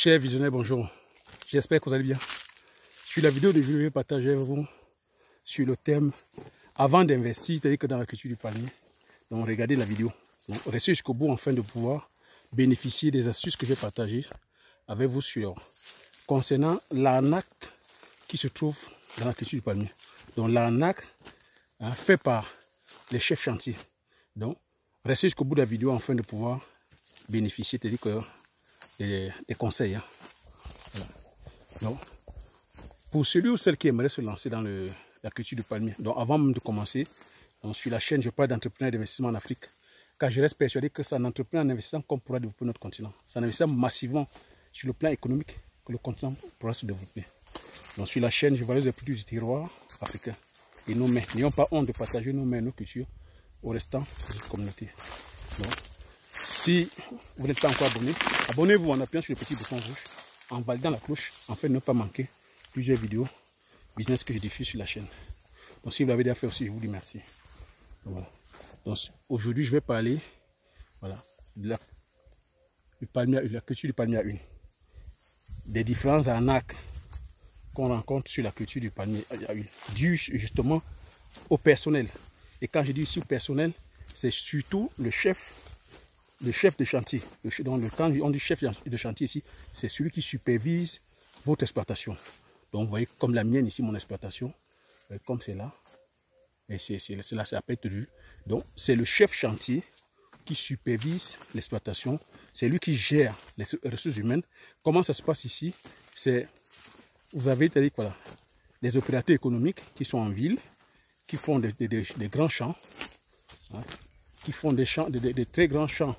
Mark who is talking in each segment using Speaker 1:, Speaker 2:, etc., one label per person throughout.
Speaker 1: Chers visionnaires, bonjour. J'espère que vous allez bien. Sur la vidéo de je vais partager avec vous sur le thème avant d'investir, c'est-à-dire que dans la culture du palmier. Donc regardez la vidéo. Donc, restez jusqu'au bout afin de pouvoir bénéficier des astuces que je vais partager avec vous sur concernant l'arnaque qui se trouve dans la culture du palmier. Donc l'arnaque hein, fait par les chefs chantiers. Donc restez jusqu'au bout de la vidéo afin de pouvoir bénéficier, c'est-à-dire que des, conseils. Hein. Pour celui ou celle qui aimerait se lancer dans le, la culture du palmier, donc avant même de commencer, donc sur la chaîne, je parle d'entrepreneurs d'investissement en Afrique, car je reste persuadé que c'est un entrepreneur en investissant qu'on pourra développer notre continent. C'est en investissant massivement sur le plan économique que le continent pourra se développer. Donc sur la chaîne, je vais les plus du terroir africain. Et nos mains, n'ayons pas honte de partager nos mains, nos cultures au restant de cette communauté. Si vous n'êtes pas encore abonné, abonnez-vous en appuyant sur le petit bouton rouge, en validant la cloche, afin de ne pas manquer plusieurs vidéos business que je diffuse sur la chaîne. Donc si vous l'avez déjà fait aussi, je vous dis merci. Donc aujourd'hui, je vais parler voilà, de la, palmier, culture du palmier à une. Des différents arnaques qu'on rencontre sur la culture du palmier à une. Dû justement au personnel. Et quand je dis ici personnel, c'est surtout le chef le chef de chantier, dans le, quand on dit chef de chantier ici, c'est celui qui supervise votre exploitation. Donc vous voyez comme la mienne ici, mon exploitation, euh, comme c'est là, et c'est là, c'est à. Donc c'est le chef chantier qui supervise l'exploitation, c'est lui qui gère les ressources humaines. Comment ça se passe ici? C'est, vous avez dit voilà, des opérateurs économiques qui sont en ville, qui font des, grands champs, hein, qui font des, champs, des très grands champs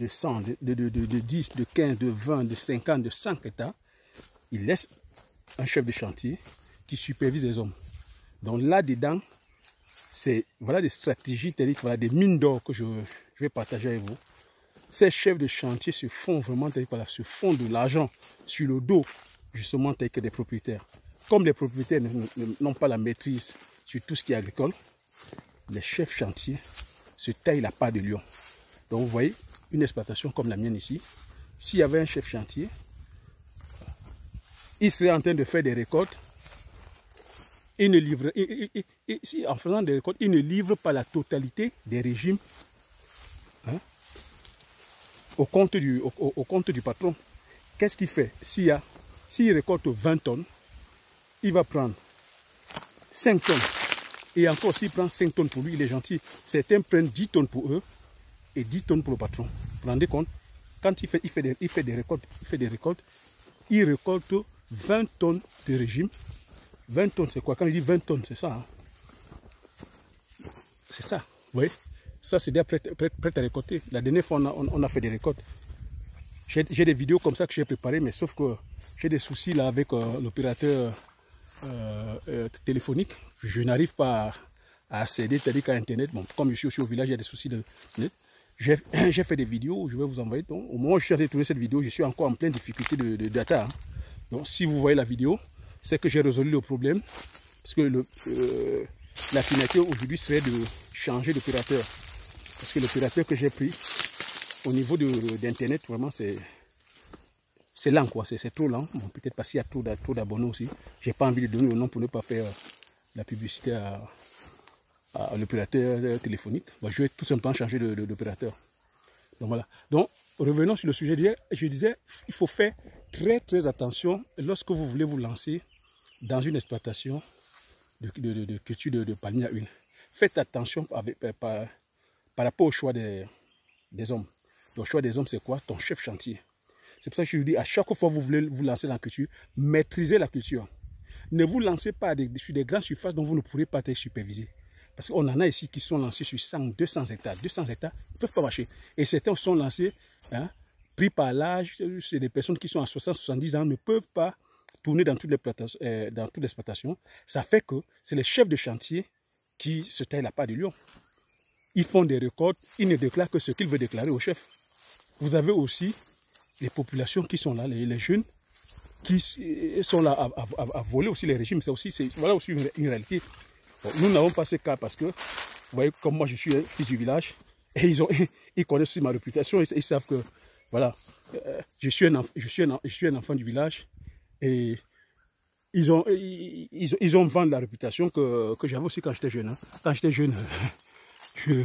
Speaker 1: de 100, de, de, de, 10, de 15, de 20, de 50, de 5 états, il laisse un chef de chantier qui supervise les hommes. Donc là-dedans, c'est voilà des stratégies, voilà, des mines d'or que je, je, vais partager avec vous. Ces chefs de chantier se font vraiment, voilà, se font de l'argent sur le dos, justement, que des propriétaires. Comme les propriétaires n'ont pas la maîtrise sur tout ce qui est agricole, les chefs chantiers se taillent la part de lion. Donc vous voyez, une exploitation comme la mienne ici, s'il y avait un chef chantier, il serait en train de faire des récoltes. Il ne livre, en faisant des récoltes, il ne livre pas la totalité des régimes hein, au, compte du, au, compte du patron. Qu'est-ce qu'il fait? S'il s'il récolte 20 tonnes, il va prendre 5 tonnes. Et encore, s'il prend 5 tonnes pour lui, il est gentil. Certains prennent 10 tonnes pour eux et 10 tonnes pour le patron. Vous vous rendez compte Quand il fait, il fait, des, il fait des récoltes, il fait des récoltes, il récolte 20 tonnes de régime. 20 tonnes, c'est quoi Quand il dit 20 tonnes, c'est ça. Hein? C'est ça. Vous voyez Ça, c'est déjà prêt, à récolter. La dernière fois, on a, fait des récoltes. J'ai des vidéos comme ça que j'ai préparées, mais sauf que j'ai des soucis là avec euh, l'opérateur euh, euh, téléphonique. Je n'arrive pas à, accéder, c'est-à-dire qu'à Internet. Bon, comme je suis aussi au village, il y a des soucis de J'ai fait des vidéos, je vais vous envoyer. Donc, au moment où je suis train de cette vidéo, je suis encore en pleine difficulté de, data. Hein. Donc si vous voyez la vidéo, c'est que j'ai résolu le problème. Parce que le, euh, la finalité aujourd'hui serait de changer d'opérateur. Parce que l'opérateur que j'ai pris au niveau d'internet, vraiment c'est c'est lent quoi, c'est trop lent. Bon, Peut-être parce qu'il y a trop d'abonnés aussi. J'ai pas envie de donner le nom pour ne pas faire la publicité à, l'opérateur téléphonique. je vais tout simplement changer d'opérateur. Donc voilà. Donc revenons sur le sujet. Je disais, il faut faire très très attention lorsque vous voulez vous lancer dans une exploitation de, de, culture de, palmier à. Faites attention par, rapport au choix des, hommes. Le choix des hommes, c'est quoi? Ton chef chantier. C'est pour ça que je vous dis, à chaque fois que vous voulez vous lancer dans la culture, maîtrisez la culture. Ne vous lancez pas sur des grandes surfaces dont vous ne pourrez pas être supervisé. Parce qu'on en a ici qui sont lancés sur 100, 200 hectares. 200 hectares, ils ne peuvent pas marcher. Et certains sont lancés hein, pris par l'âge, c'est des personnes qui sont à 60-70 ans, ne peuvent pas tourner dans toutes les euh, dans toute l'exploitation. Ça fait que c'est les chefs de chantier qui se taillent la part du lion. Ils font des récoltes, ils ne déclarent que ce qu'ils veulent déclarer au chef. Vous avez aussi les populations qui sont là, les, jeunes, qui sont là à, voler aussi les régimes. C'est aussi, voilà aussi une, réalité. Nous n'avons pas ce cas parce que, vous voyez, comme moi je suis fils du village, et ils, ont, ils connaissent aussi ma réputation, ils savent que voilà. je, suis un, je, suis un, je suis un enfant du village et ils ont, ils, ils ont vendu la réputation que, que j'avais aussi quand j'étais jeune. Hein. Quand j'étais jeune, je,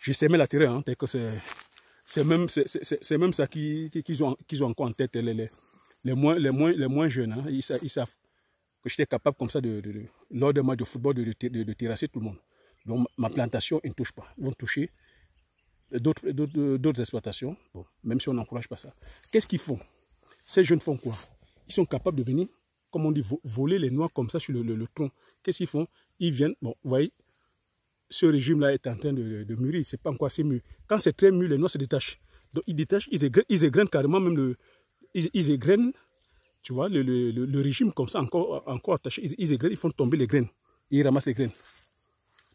Speaker 1: je la terre, hein, que c'est même, même ça qu'ils qui, ont, ont encore en tête, les, les, les, moins, les, moins, les moins jeunes. Hein, ils, ils, savent que j'étais capable comme ça, de, lors d'un match de football, de, terrasser tout le monde. Donc ma plantation, ils ne touche pas. Ils vont toucher d'autres exploitations, bon, même si on n'encourage pas ça. Qu'est-ce qu'ils font? Ces jeunes font quoi? Ils sont capables de venir, comme on dit, voler les noix comme ça sur le, tronc. Qu'est-ce qu'ils font? Ils viennent, bon, vous voyez, ce régime-là est en train de, de mûrir, c'est pas encore assez mûr. Quand c'est très mûr, les noix se détachent. Donc ils détachent, ils égrènent carrément même le... Ils, ils égrènent, tu vois, le, le, le, régime comme ça, encore, encore attaché, ils, ils ils font tomber les graines. ils ramassent les graines.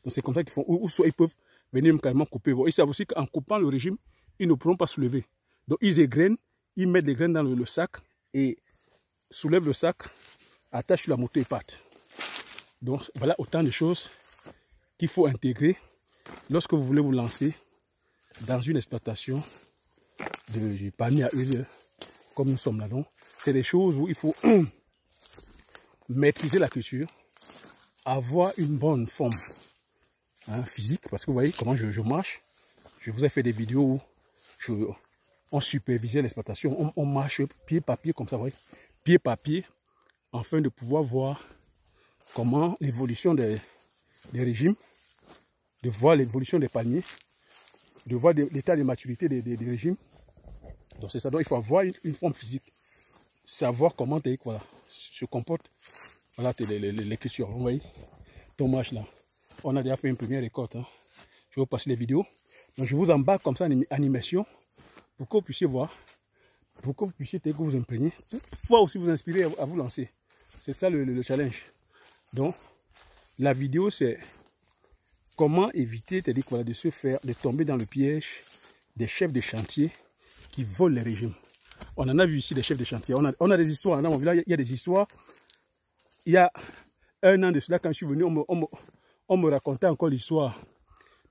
Speaker 1: Donc c'est comme ça qu'ils font. Ou, soit ils peuvent venir carrément couper. Bon, ils savent aussi qu'en coupant le régime, ils ne pourront pas soulever. Donc ils égrènent, ils mettent les graines dans le, sac et soulèvent le sac, attachent la moto et partent. Donc voilà autant de choses qu'il faut intégrer lorsque vous voulez vous lancer dans une exploitation de panier à huile comme nous sommes là. Donc, c'est des choses où il faut maîtriser la culture, avoir une bonne forme hein, physique, parce que vous voyez comment je, marche. Je vous ai fait des vidéos où je, on supervisait l'exploitation, on, marche pied par pied comme ça, voyez, pied par pied, afin de pouvoir voir comment l'évolution des régimes de voir l'évolution des palmiers, de voir l'état de maturité des, régimes. Donc c'est ça, donc il faut avoir une, forme physique, savoir comment voilà, se comporte voilà, l'écriture. Vous voyez, dommage là. On a déjà fait une première récolte. Hein. Je vais vous passer les vidéos. Donc je vous embarque comme ça en animation pour que vous puissiez voir, pour que vous puissiez que vous imprégner, pour pouvoir aussi vous inspirer à, vous lancer. C'est ça le, le challenge. Donc la vidéo c'est Comment éviter de se faire, de tomber dans le piège des chefs de chantier volent les régimes On en a vu ici des chefs de chantier. On a, des histoires. Dans mon village, il y a des histoires. Il y a un an de cela, quand je suis venu, on me, on me, racontait encore l'histoire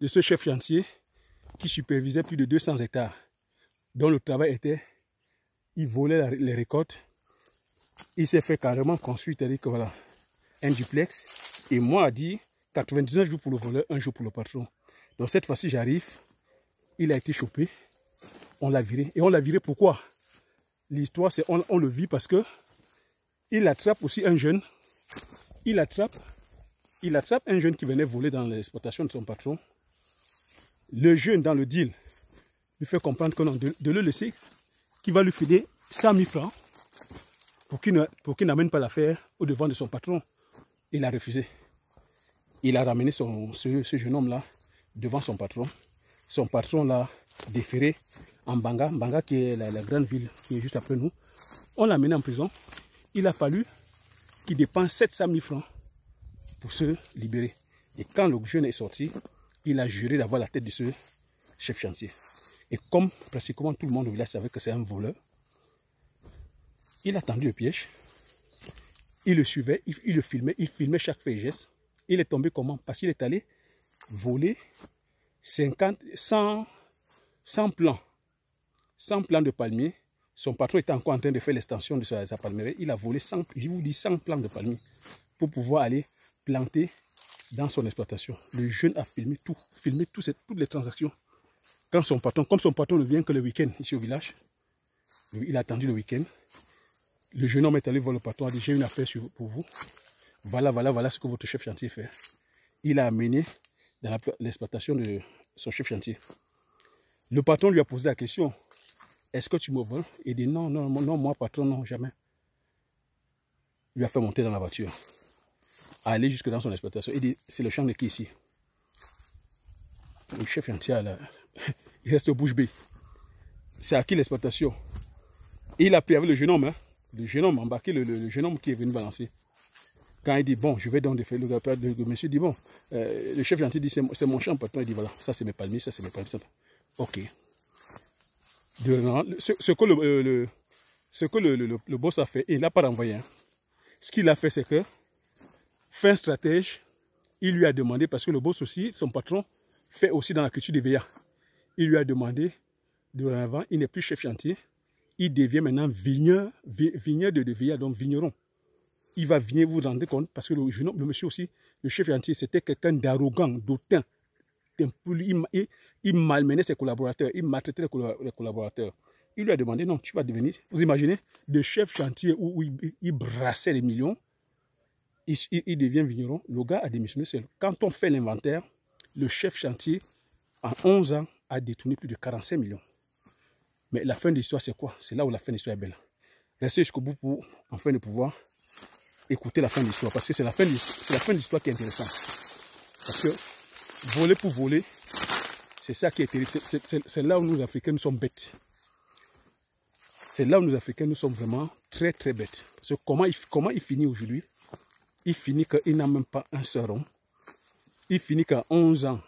Speaker 1: de ce chef chantier qui supervisait plus de 200 hectares, dont le travail était, il volait les récoltes. Il s'est fait carrément construire, c'est-à-dire que voilà, un duplex. Et moi, a dit, 99 jours pour le voleur, un jour pour le patron. Donc cette fois-ci, j'arrive. Il a été chopé. On l'a viré. Et on l'a viré pourquoi? L'histoire, c'est on, le vit parce que il attrape aussi un jeune. Il attrape, il attrape un jeune qui venait voler dans l'exploitation de son patron. Le jeune, dans le deal, lui fait comprendre que non, de, le laisser, qu'il va lui filer 100 000 francs pour qu'il n'amène pas l'affaire au devant de son patron. Il a refusé il a ramené son, ce, jeune homme-là devant son patron. Son patron l'a déféré en Banga, Banga qui est la, grande ville qui est juste après nous. On l'a amené en prison. Il a fallu qu'il dépense 700 000 francs pour se libérer. Et quand le jeune est sorti, il a juré d'avoir la tête de ce chef chantier. Et comme pratiquement tout le monde au village savait que c'est un voleur, il a tendu le piège, il le suivait, il, il le filmait, il filmait chaque fait et geste. Il est tombé comment? Parce qu'il est allé voler 50, 100, 100 plants. 100 plants de palmiers. Son patron était encore en train de faire l'extension de sa. Il a volé 100, je vous dis 100 plants de palmiers pour pouvoir aller planter dans son exploitation. Le jeune a filmé tout, filmé toutes les transactions. Quand son patron, comme son patron ne vient que le week-end ici au village, il a attendu le week-end. Le jeune homme est allé voir le patron, a dit j'ai une affaire pour vous. Voilà, voilà, voilà ce que votre chef chantier fait. Il a amené dans l'exploitation de son chef chantier. Le patron lui a posé la question, est-ce que tu me vends? Il dit non, non, non, moi patron, non, jamais. Il lui a fait monter dans la voiture, aller jusque dans son exploitation. Il dit, c'est le champ de qui ici? Le chef chantier, là, il reste bouche bée. C'est à qui l'exploitation? Il a pris avec le jeune homme, hein, le jeune homme embarqué, le jeune homme qui est venu balancer. Quand il dit, bon, je vais donc faire le, le, le monsieur dit, bon, euh, le chef gentil dit, c'est mon champ, patron. Il dit, voilà, ça c'est mes palmiers, ça c'est mes palmiers. Ok. Ce, que, le, le boss a fait, il n'a pas renvoyé. Hein. Ce qu'il a fait, c'est que, fin stratège, il lui a demandé, parce que le boss aussi, son patron, fait aussi dans la culture des VA. Il lui a demandé, de il n'est plus chef chantier, il devient maintenant vigneur, vigneur de, de donc vigneron. Il va venir vous rendre compte, parce que le, le monsieur aussi, le chef chantier, c'était quelqu'un d'arrogant, d'autant. Il, il, malmenait ses collaborateurs, il maltraitait les collaborateurs. Il lui a demandé, non, tu vas devenir, vous imaginez, de chef chantier où, il, brassait les millions, il, il, devient vigneron, le gars a démissionné seul. Quand on fait l'inventaire, le chef chantier, en 11 ans, a détourné plus de 45 millions. Mais la fin de l'histoire, c'est quoi? C'est là où la fin de l'histoire est belle. Restez jusqu'au bout pour, enfin, de pouvoir écouter la fin de l'histoire. Parce que c'est la fin de l'histoire qui est intéressante. Parce que voler pour voler, c'est ça qui est terrible. C'est là où nous, Africains, nous sommes bêtes. C'est là où nous, Africains, nous sommes vraiment très, très bêtes. Comment il, comment il finit aujourd'hui? Il finit qu'il n'a même pas un seul. Il finit qu'à 11 ans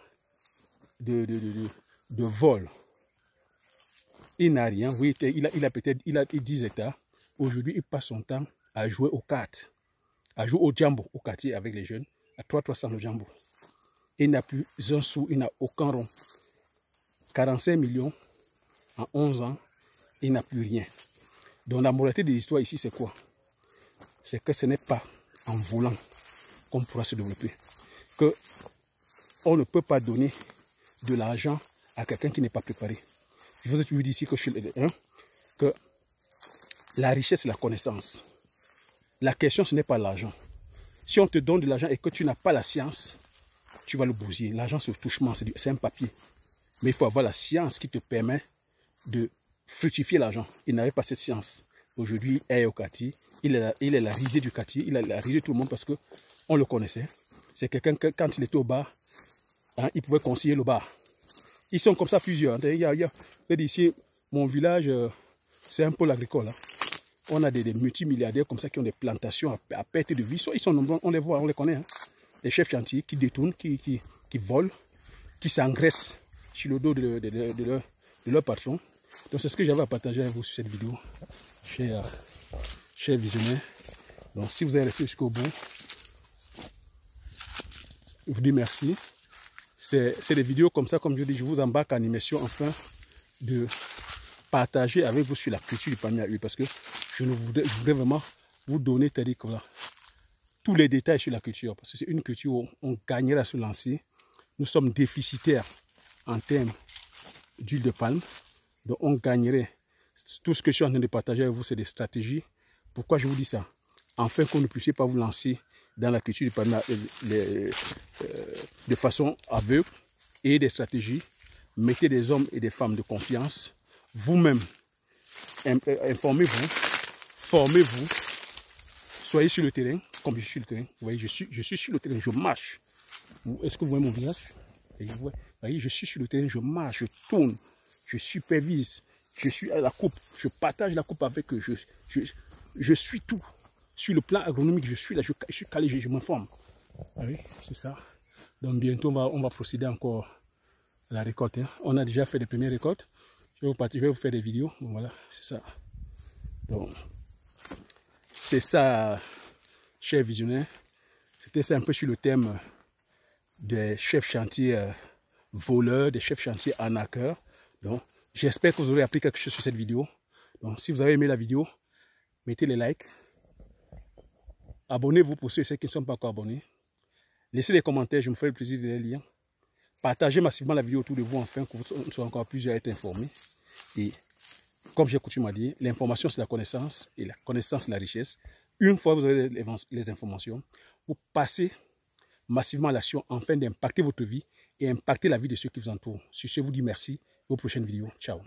Speaker 1: de, de, de, de vol, il n'a rien. Oui, il a, il a peut-être il a 10 hectares. Aujourd'hui, il passe son temps à jouer aux cartes, à jouer au jambo, au quartier avec les jeunes, à 3-300 le jambo. Il n'a plus un sou, il n'a aucun rond. 45 millions en 11 ans, il n'a plus rien. Donc la moralité de l'histoire ici, c'est quoi? C'est que ce n'est pas en volant qu'on pourra se développer. Que on ne peut pas donner de l'argent à quelqu'un qui n'est pas préparé. Je vous ai toujours dit ici que, je, hein, que la richesse, c'est la connaissance. La question, ce n'est pas l'argent. Si on te donne de l'argent et que tu n'as pas la science, tu vas le bousiller. L'argent, c'est le touchement, c'est un papier. Mais il faut avoir la science qui te permet de fructifier l'argent. Il n'avait pas cette science. Aujourd'hui, il est au. Il est, la, il est la risée du quartier. Il a la risée de tout le monde parce qu'on le connaissait. C'est quelqu'un que, quand il était au bar, hein, il pouvait conseiller le bar. Ils sont comme ça plusieurs. A, il y ici, mon village, euh, c'est un pôle agricole. Hein. On a des, multimilliardaires comme ça qui ont des plantations à, perte de vie. Ils sont nombreux, on les voit, on les connaît. Hein. Les chefs chantiers qui détournent, qui, qui, qui volent, qui s'engraissent sur le dos de, de, de, leur, patron. Donc c'est ce que j'avais à partager avec vous sur cette vidéo, chers, chers visionnaires. Donc si vous avez resté jusqu'au bout, je vous dis merci. C'est des vidéos comme ça, comme je dis, je vous embarque en immersion enfin de partager avec vous sur la culture du palmier à huile parce que je, ne voudrais, vraiment vous donner tous les détails sur la culture parce que c'est une culture où on gagnerait à se lancer. Nous sommes déficitaires en termes d'huile de palme, donc on gagnerait. Tout ce que je suis en train de partager avec vous, c'est des stratégies. Pourquoi je vous dis ça? Afin qu'on ne puisse pas vous lancer dans la culture du palmier euh, de façon aveugle et des stratégies. Mettez des hommes et des femmes de confiance, vous-même, euh, informez-vous, formez-vous, soyez sur le terrain, comme je suis sur le terrain. Vous voyez, je suis, je suis sur le terrain, je marche. Est-ce que vous voyez mon visage? Vous voyez, je suis sur le terrain, je marche, je tourne, je supervise, je suis à la coupe, je partage la coupe avec eux, je, je, je suis tout. Sur le plan agronomique, je suis là, je, suis calé, je, m'informe. Ah oui, c'est ça. Donc bientôt, on va, on va procéder encore la récolte. Hein. On a déjà fait des premières récoltes. Je vais vous, je vais vous faire des vidéos. voilà, c'est ça. Donc, c'est ça, chers visionnaires. C'était un peu sur le thème des chefs chantiers euh, voleurs, des chefs chantiers arnaqueurs. Donc, j'espère que vous aurez appris quelque chose sur cette vidéo. Donc, si vous avez aimé la vidéo, mettez les likes. Abonnez-vous pour ceux et qui ne sont pas encore abonnés. Laissez les commentaires, je me ferai le plaisir de les lire. Partagez massivement la vidéo autour de vous afin que vous soyez encore plusieurs à être informés. Et comme j'ai coutume à dire, l'information c'est la connaissance et la connaissance c'est la richesse. Une fois que vous avez les informations, vous passez massivement à l'action afin d'impacter votre vie et impacter la vie de ceux qui vous entourent. Sur ce, je vous dis merci et aux prochaines vidéos. Ciao